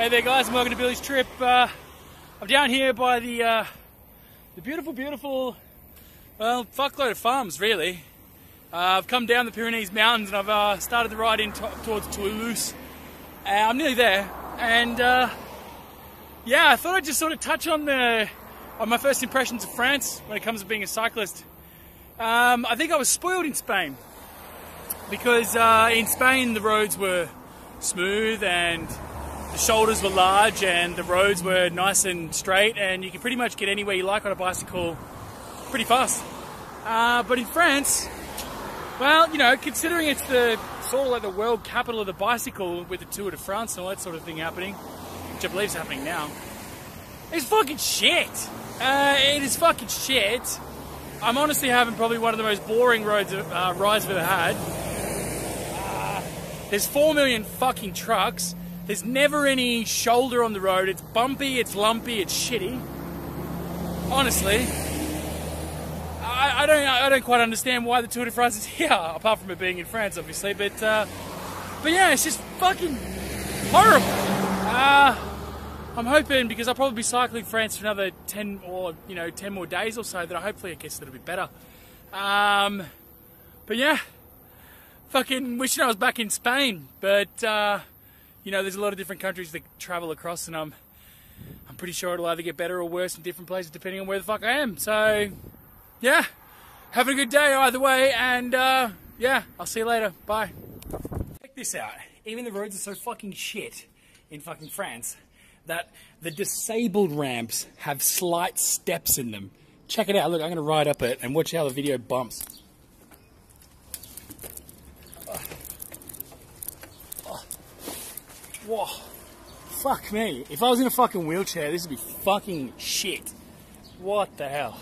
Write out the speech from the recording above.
Hey there, guys, and welcome to Billy's Trip. Uh, I'm down here by the uh, the beautiful, beautiful, well, fuckload of farms, really. Uh, I've come down the Pyrenees Mountains and I've uh, started the ride in towards Toulouse. Uh, I'm nearly there, and uh, yeah, I thought I'd just sort of touch on the on my first impressions of France when it comes to being a cyclist. Um, I think I was spoiled in Spain because in Spain the roads were smooth and the shoulders were large and the roads were nice and straight and you could pretty much get anywhere you like on a bicycle pretty fast. Uh, but in France, well, you know, considering it's the sort of like the world capital of the bicycle with the Tour de France and all that sort of thing happening, which I believe is happening now, it's fucking shit. Uh, it is fucking shit. I'm honestly having probably one of the most boring roads uh, rides I've ever had. Uh, there's four million fucking trucks. There's never any shoulder on the road. It's bumpy, it's lumpy, it's shitty. Honestly, I, I don't, I don't quite understand why the Tour de France is here, apart from it being in France, obviously. But, uh, but yeah, it's just fucking horrible. Uh, I'm hoping because I'll probably be cycling France for another ten or you know ten more days or so that I hopefully it gets a little bit better. Um, but yeah, fucking wishing I was back in Spain, but. Uh, you know, there's a lot of different countries that travel across, and I'm, I'm pretty sure it'll either get better or worse in different places depending on where the fuck I am. So, yeah, having a good day either way, and uh, yeah, I'll see you later. Bye. Check this out. Even the roads are so fucking shit in fucking France that the disabled ramps have slight steps in them. Check it out. Look, I'm going to ride up it and watch how the video bumps. Whoa. Fuck me. If I was in a fucking wheelchair, this would be fucking shit. What the hell?